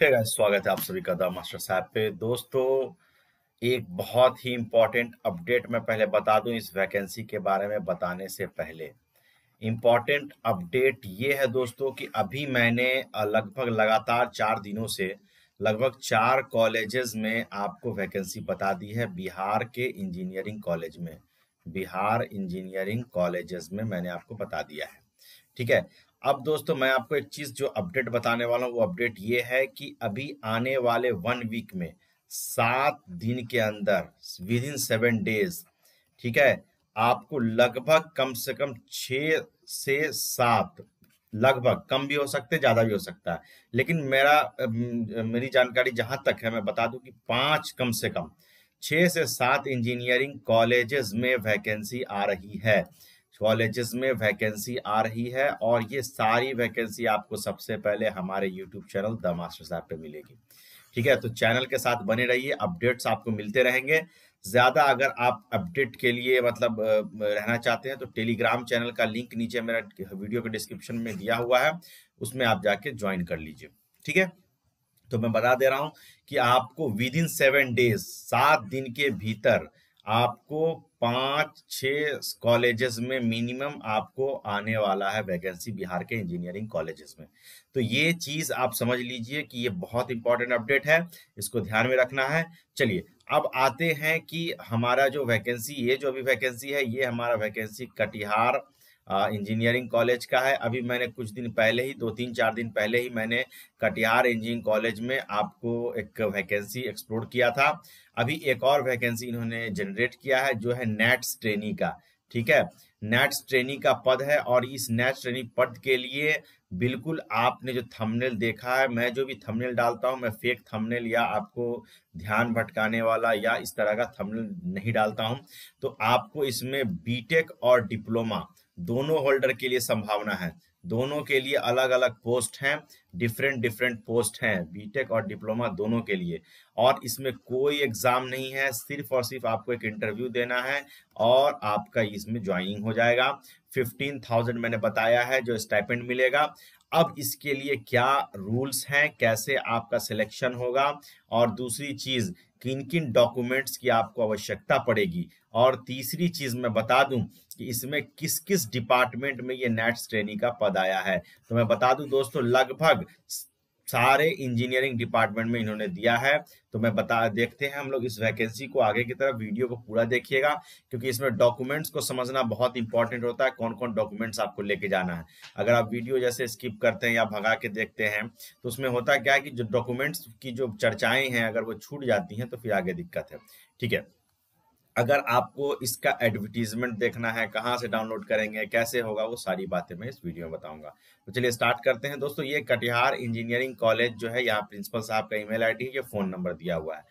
Guys स्वागत है आप सभी का मास्टर साहब पे। दोस्तों, एक बहुत ही इम्पोर्टेंट अपडेट मैं पहले बता दूँ इस वैकेंसी के बारे में बताने से पहले। इम्पोर्टेंट अपडेट ये है दोस्तों कि अभी मैंने लगभग लगातार चार दिनों से लगभग चार कॉलेजेस में आपको वैकेंसी बता दी है बिहार के इंजीनियरिंग कॉलेज में। बिहार इंजीनियरिंग कॉलेजेस में मैंने आपको बता दिया है। ठीक है? अब दोस्तों, मैं आपको एक चीज़ जो अपडेट बताने वाला हूँ, वो अपडेट ये है कि अभी आने वाले वन वीक में, सात दिन के अंदर विद इन सेवन डेज़ ठीक है, आपको लगभग कम से कम छ से सात, लगभग, कम भी हो सकते, ज़्यादा भी हो सकता है। लेकिन मेरा मेरी जानकारी जहाँ तक है, मैं बता दूँ कि पाँच कम से कम, छह से सात इंजीनियरिंग कॉलेजेस में वैकेंसी आ रही है। कॉलेजेस में वैकेंसी आ रही है और ये सारी वैकेंसी आपको सबसे पहले हमारे यूट्यूब चैनल द मास्टर साहब पे मिलेगी। ठीक है? तो चैनल के साथ बने रहिए, अपडेट्स आपको मिलते रहेंगे। ज़्यादा अगर आप अपडेट के लिए मतलब रहना चाहते हैं तो टेलीग्राम चैनल का लिंक नीचे मेरा वीडियो के डिस्क्रिप्शन में दिया हुआ है, उसमें आप जाके ज्वाइन कर लीजिए। ठीक है? तो मैं बता दे रहा हूँ कि आपको विद इन सेवन डेज़ सात दिन के भीतर आपको पाँच छह कॉलेजेस में मिनिमम आपको आने वाला है वैकेंसी बिहार के इंजीनियरिंग कॉलेजेस में। तो ये चीज़ आप समझ लीजिए कि ये बहुत इंपॉर्टेंट अपडेट है, इसको ध्यान में रखना है। चलिए, अब आते हैं कि हमारा जो वैकेंसी ये जो अभी वैकेंसी है, ये हमारा वैकेंसी कटिहार इंजीनियरिंग कॉलेज का है। अभी मैंने कुछ दिन पहले ही, दो तीन चार दिन पहले ही मैंने कटिहार इंजीनियरिंग कॉलेज में आपको एक वैकेंसी एक्सप्लोर किया था। अभी एक और वैकेंसी इन्होंने जनरेट किया है, जो है नेट्स ट्रेनी का। ठीक है? नेट्स ट्रेनी का पद है और इस नेट्स ट्रेनी पद के लिए बिल्कुल आपने जो थंबनेल देखा है, मैं जो भी थंबनेल डालता हूँ, मैं फेक थंबनेल या आपको ध्यान भटकाने वाला या इस तरह का थंबनेल नहीं डालता हूँ। तो आपको इसमें बीटेक और डिप्लोमा दोनों होल्डर के लिए संभावना है। दोनों के लिए अलग अलग पोस्ट हैं डिफरेंट डिफरेंट पोस्ट हैं बीटेक और डिप्लोमा दोनों के लिए। और इसमें कोई एग्ज़ाम नहीं है, सिर्फ़ और सिर्फ़ आपको एक इंटरव्यू देना है और आपका इसमें ज्वाइनिंग हो जाएगा। फिफ्टीन थाउज़ेंड मैंने बताया है जो स्टाइपेंड मिलेगा। अब इसके लिए क्या रूल्स हैं, कैसे आपका सिलेक्शन होगा और दूसरी चीज़ किन किन डॉक्यूमेंट्स की आपको आवश्यकता पड़ेगी? और तीसरी चीज़ मैं बता दूँ कि इसमें किस किस डिपार्टमेंट में ये नेट्स ट्रेनिंग का पद आया है। तो मैं बता दूँ दोस्तों, लगभग सारे इंजीनियरिंग डिपार्टमेंट में इन्होंने दिया है। तो मैं बता, देखते हैं हम लोग इस वैकेंसी को आगे की तरफ़, वीडियो को पूरा देखिएगा, क्योंकि इसमें डॉक्यूमेंट्स को समझना बहुत इंपॉर्टेंट होता है कौन कौन डॉक्यूमेंट्स आपको लेके जाना है। अगर आप वीडियो जैसे स्किप करते हैं या भगा के देखते हैं तो उसमें होता क्या है कि जो डॉक्यूमेंट्स की जो चर्चाएँ हैं, अगर वो छूट जाती हैं तो फिर आगे दिक्कत है। ठीक है? अगर आपको इसका एडवर्टीजमेंट देखना है, कहाँ से डाउनलोड करेंगे, कैसे होगा, वो सारी बातें मैं इस वीडियो में बताऊँगा। तो चलिए स्टार्ट करते हैं। दोस्तों, ये कटिहार इंजीनियरिंग कॉलेज जो है, यहाँ प्रिंसिपल साहब का ईमेल आईडी ये फ़ोन नंबर दिया हुआ है।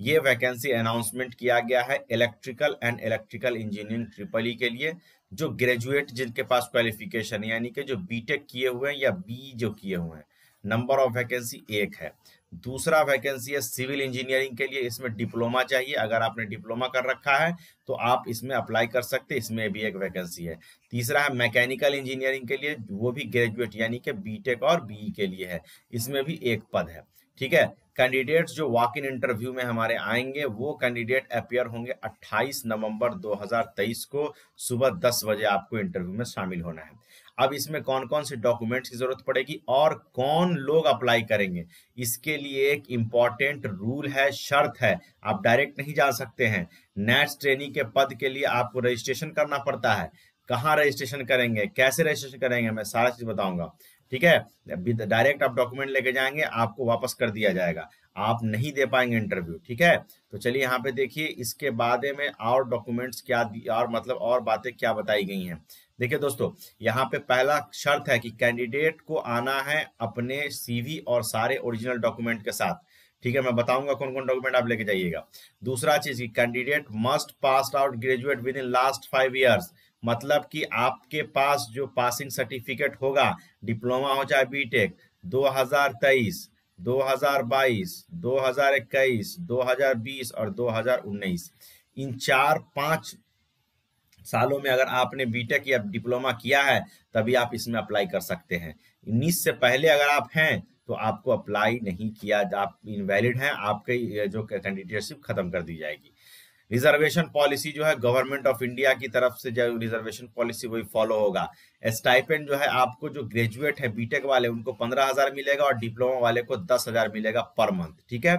ये वैकेंसी अनाउंसमेंट किया गया है electrical and electrical engineering triple E के लिए, जो ग्रेजुएट जिनके पास क्वालिफिकेशन यानी कि जो बीटेक किए हुए हैं या बी जो किए हुए हैं। नंबर ऑफ़ वैकेंसी एक है। दूसरा वैकेंसी है सिविल इंजीनियरिंग के लिए, इसमें डिप्लोमा चाहिए। अगर आपने डिप्लोमा कर रखा है तो आप इसमें अप्लाई कर सकते हैं। इसमें भी एक वैकेंसी है। तीसरा है मैकेनिकल इंजीनियरिंग के लिए, वो भी ग्रेजुएट, यानी कि बीटेक और बीई के लिए है। इसमें भी एक पद है। ठीक है? कैंडिडेट्स जो वॉक इन इंटरव्यू में हमारे आएँगे, वो कैंडिडेट अपियर होंगे 28 नवंबर 2023 को। सुबह 10 बजे आपको इंटरव्यू में शामिल होना है। अब इसमें कौन कौन से डॉक्यूमेंट्स की ज़रूरत पड़ेगी और कौन लोग अप्लाई करेंगे? इसके लिए एक इंपॉर्टेंट रूल है, शर्त है। आप डायरेक्ट नहीं जा सकते हैं। नेट ट्रेनिंग के पद के लिए आपको रजिस्ट्रेशन करना पड़ता है। कहाँ रजिस्ट्रेशन करेंगे? कैसे रजिस्ट्रेशन करेंगे? मैं सारा चीज़ बताऊँगा। ठीक है? डायरेक्ट आप डॉक्यूमेंट लेके जाएँगे, आपको वापस कर दिया जाएगा। आप नहीं दे पाएँगे इंटरव्यू ठीक है? तो चलिए यहाँ पे देखिए, इसके बाद में और डॉक्यूमेंट्स क्या और मतलब और बातें क्या बताई गई हैं। देखिए दोस्तों यहाँ पे पहला शर्त है कि कैंडिडेट को आना है अपने सीवी और सारे ओरिजिनल डॉक्यूमेंट के साथ। ठीक है मैं बताऊँगा कौन कौन डॉक्यूमेंट आप लेके जाइएगा। दूसरा चीज़ की candidate must pass out graduate within last five years मतलब कि आपके पास जो पासिंग सर्टिफिकेट होगा डिप्लोमा हो चाहे बीटेक 2023, 2022, 2021, 2020 और 2019 इन चार पाँच सालों में अगर आपने बीटेक या डिप्लोमा किया है, तभी आप इसमें अप्लाई कर सकते हैं। उन्नीस से पहले अगर आप हैं तो आपको अप्लाई नहीं किया, आप इनवैलिड हैं, आपके जो कैंडिडेटशिप खत्म कर दी जाएगी। रिजर्वेशन पॉलिसी जो है गवर्नमेंट ऑफ़ इंडिया की तरफ़ से जो रिजर्वेशन पॉलिसी वही फॉलो होगा। स्टाइपेंड जो है, आपको जो ग्रेजुएट है बीटेक वाले, उनको पंद्रह हज़ार मिलेगा और डिप्लोमा वाले को दस हज़ार मिलेगा पर मंथ ठीक है?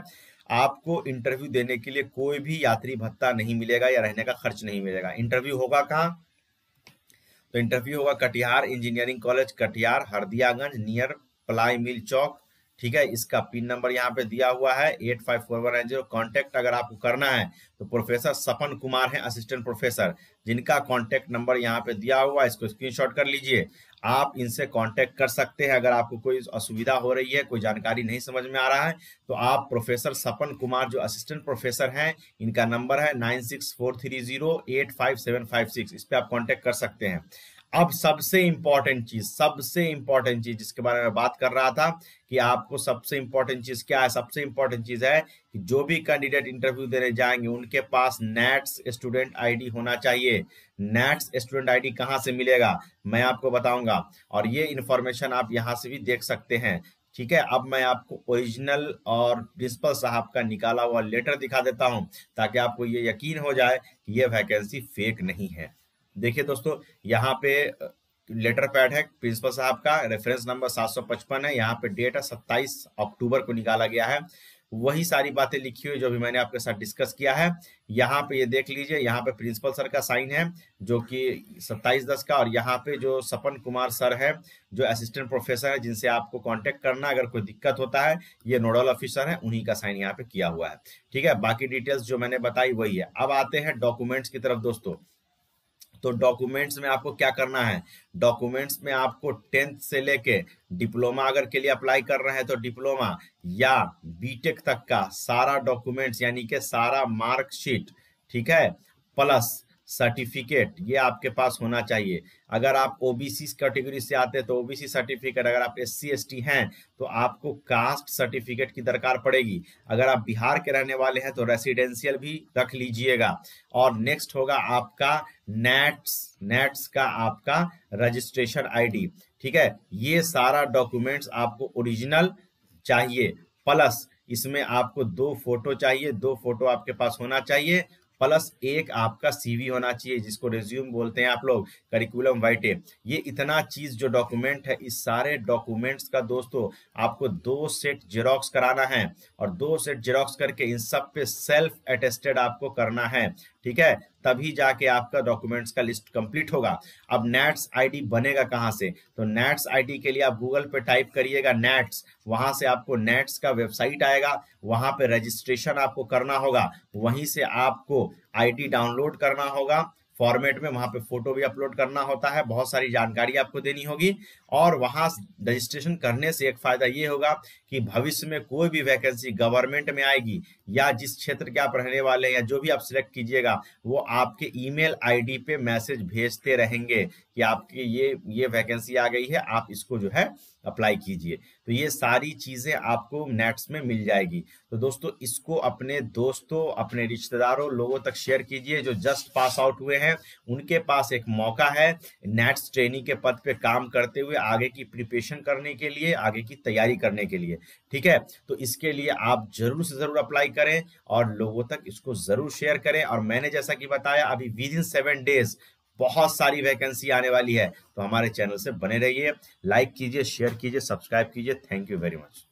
आपको इंटरव्यू देने के लिए कोई भी यात्री भत्ता नहीं मिलेगा या रहने का खर्च नहीं मिलेगा। इंटरव्यू होगा कहाँ? तो इंटरव्यू होगा Katihar engineering college Katihar, Hardiyaganj near ply mill चौक। ठीक है, इसका पिन नंबर यहाँ पे दिया हुआ है eight five four one nine zero contact अगर आपको करना है तो प्रोफेसर सपन कुमार है असिस्टेंट प्रोफेसर जिनका कॉन्टेक्ट नंबर यहाँ पे दिया हुआ है, इसको स्क्रीनशॉट कर लीजिए। आप इनसे कांटेक्ट कर सकते हैं। अगर आपको कोई असुविधा हो रही है, कोई जानकारी नहीं समझ में आ रहा है तो आप प्रोफेसर सपन कुमार, जो असिस्टेंट प्रोफेसर हैं, इनका नंबर है nine six four three zero eight five seven five six इस पर आप कांटेक्ट कर सकते हैं। अब सबसे इंपॉर्टेंट चीज़, सबसे इंपॉर्टेंट चीज़ जिसके बारे में बात कर रहा था कि आपको सबसे इंपॉर्टेंट चीज़ क्या है, सबसे इंपॉर्टेंट चीज़ है कि जो भी कैंडिडेट इंटरव्यू देने जाएँगे, उनके पास नेट्स स्टूडेंट आईडी होना चाहिए। नेट्स स्टूडेंट आईडी कहाँ से मिलेगा, मैं आपको बताऊँगा। और ये इंफॉर्मेशन आप यहाँ से भी देख सकते हैं। ठीक है, अब मैं आपको ओरिजिनल और प्रिंसिपल साहब का निकाला हुआ लेटर दिखा देता हूँ, ताकि आपको ये यकीन हो जाए कि ये वैकेंसी फेक नहीं है। देखिए दोस्तों, यहाँ पे लेटर पैड है, प्रिंसिपल साहब का, रेफरेंस नंबर 755 है, यहाँ पे डेट है 27 अक्टूबर को निकाला गया है। वही सारी बातें लिखी हुई जो भी मैंने आपके साथ डिस्कस किया है, यहाँ पे ये देख लीजिए, यहाँ पे प्रिंसिपल सर का साइन है, जो कि 27 दस का, और यहाँ पे जो सपन कुमार सर है, जो असिस्टेंट प्रोफेसर है, जिनसे आपको कांटेक्ट करना अगर कोई दिक्कत होता है, ये नोडल ऑफिसर है, उन्हीं का साइन यहाँ पे किया हुआ है। ठीक है, बाकी डिटेल्स जो मैंने बताई वही है। अब आते हैं डॉक्यूमेंट्स की तरफ़ दोस्तों। तो डॉक्यूमेंट्स में आपको क्या करना है? डॉक्यूमेंट्स में आपको टेंथ से लेके डिप्लोमा अगर के लिए अप्लाई कर रहे हैं तो डिप्लोमा या बीटेक तक का सारा डॉक्यूमेंट्स यानी के सारा मार्कशीट ठीक है? प्लस सर्टिफिकेट ये आपके पास होना चाहिए। अगर आप ओबीसी कैटेगरी से आते हैं तो ओबीसी सर्टिफिकेट अगर आप एस सी हैं तो आपको कास्ट सर्टिफिकेट की दरकार पड़ेगी। अगर आप बिहार के रहने वाले हैं तो रेसिडेंशियल भी रख लीजिएगा। और नेक्स्ट होगा आपका नेट्स नेट्स का आपका रजिस्ट्रेशन आईडी ठीक है? ये सारा डॉक्यूमेंट्स आपको ओरिजिनल चाहिए। प्लस इसमें आपको दो फ़ोटो चाहिए, दो फ़ोटो आपके पास होना चाहिए। प्लस एक आपका सीवी होना चाहिए, जिसको रेज्यूम बोलते हैं आप लोग करिकुलम वाइटे ये इतना चीज़ जो डॉक्यूमेंट है, इस सारे डॉक्यूमेंट्स का दोस्तों, आपको दो सेट जेरोक्स कराना है और दो सेट जेरोक्स करके इन सब पे सेल्फ अटेस्टेड आपको करना है। ठीक है? तभी जाके आपका डॉक्यूमेंट्स का लिस्ट कंप्लीट होगा। अब नेट्स आईडी बनेगा कहाँ से? तो नेट्स आईडी के लिए आप गूगल पे टाइप करिएगा नेट्स वहाँ से आपको नेट्स का वेबसाइट आएगा। वहाँ पे रजिस्ट्रेशन आपको करना होगा। वहीं से आपको आईडी डाउनलोड करना होगा। फॉर्मेट में वहाँ पे फ़ोटो भी अपलोड करना होता है, बहुत सारी जानकारी आपको देनी होगी। और वहाँ रजिस्ट्रेशन करने से एक फ़ायदा ये होगा कि भविष्य में कोई भी वैकेंसी गवर्नमेंट में आएगी या जिस क्षेत्र के आप रहने वाले हैं या जो भी आप सिलेक्ट कीजिएगा, वो आपके ईमेल आईडी पे मैसेज भेजते रहेंगे कि आपके ये ये वैकेंसी आ गई है, आप इसको जो है अप्लाई कीजिए। तो ये सारी चीज़ें आपको नेट्स में मिल जाएगी। तो दोस्तों, इसको अपने दोस्तों, अपने रिश्तेदारों, लोगों तक शेयर कीजिए जो जस्ट पास आउट हुए हैं, उनके पास एक मौका है नेट्स ट्रेनिंग के पद पे काम करते हुए आगे की प्रिपरेशन करने के लिए, आगे की तैयारी करने के लिए, ठीक है? तो इसके लिए आप ज़रूर से ज़रूर अप्लाई करें और लोगों तक इसको ज़रूर शेयर करें। और मैंने जैसा कि बताया, अभी विद इन सेवन डेज़ बहुत सारी वैकेंसी आने वाली है तो हमारे चैनल से बने रहिए। लाइक कीजिए शेयर कीजिए सब्सक्राइब कीजिए। Thank you very much